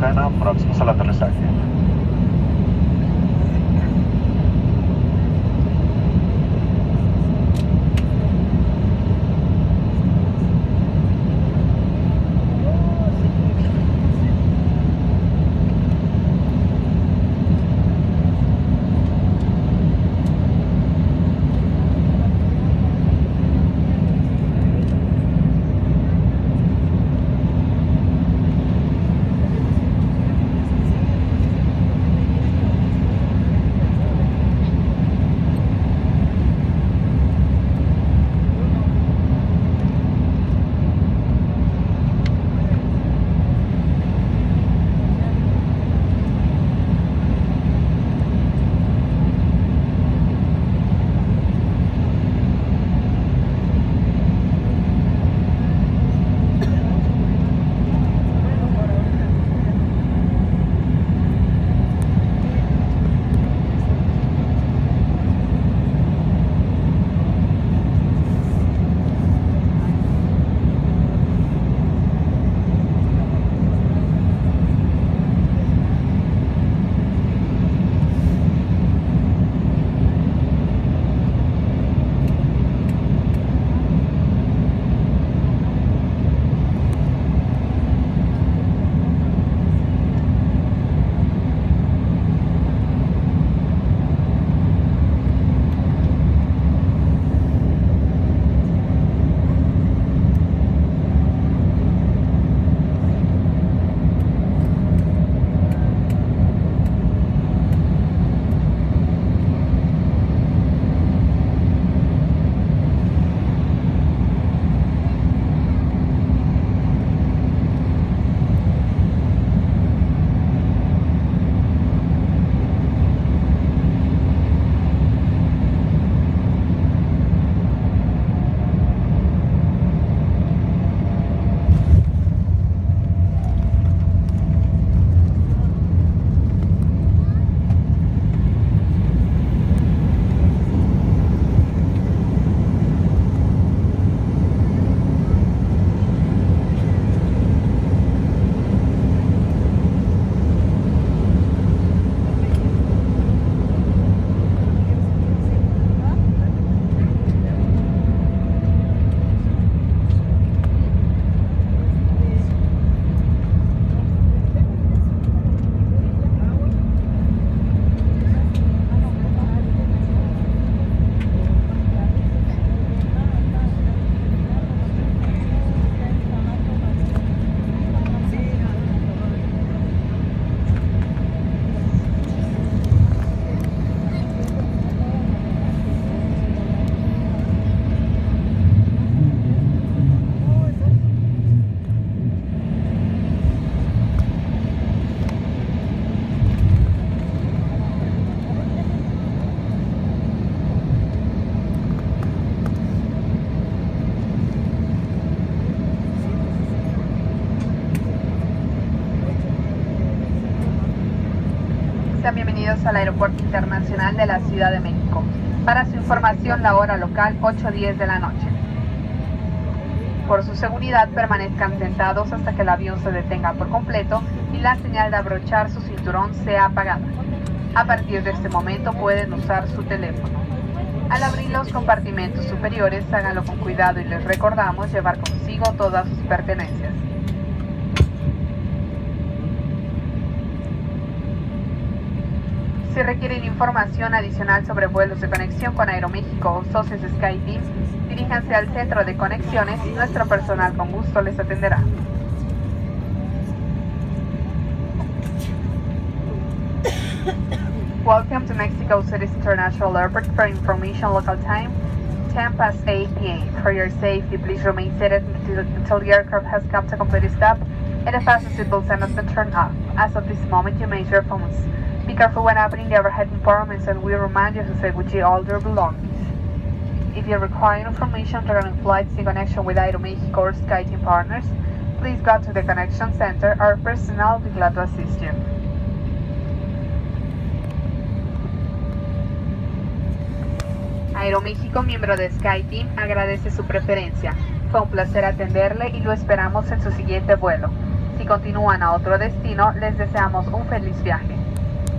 Κανά, πρόξιμο αλλά τρισάκι. Bienvenidos al Aeropuerto Internacional de la Ciudad de México. Para su información, la hora local 8.10 de la noche. Por su seguridad, permanezcan sentados hasta que el avión se detenga por completo y la señal de abrochar su cinturón sea apagada. A partir de este momento pueden usar su teléfono. Al abrir los compartimentos superiores, háganlo con cuidado y les recordamos llevar consigo todas sus pertenencias. Si requieren información adicional sobre vuelos de conexión con Aeroméxico o socios SkyTeam, diríjanse al centro de conexiones y nuestro personal con gusto les atenderá. Welcome to Mexico City's International Airport for information local time 10 past 8 p.m. For your safety, please remain seated until, the aircraft has come to complete stop and the fasten seatbelts have been turned off. As of this moment, you may your phones. Be careful when opening the overhead compartments and we remind you to take with you all your belongings. If you require information regarding flights in connection with Aeromexico or SkyTeam partners, please go to the Connection Center. Our personnel will be glad to assist you. Aeroméxico, miembro de SkyTeam, agradece su preferencia. Fue un placer atenderle y lo esperamos en su siguiente vuelo. Si continúan a otro destino, les deseamos un feliz viaje.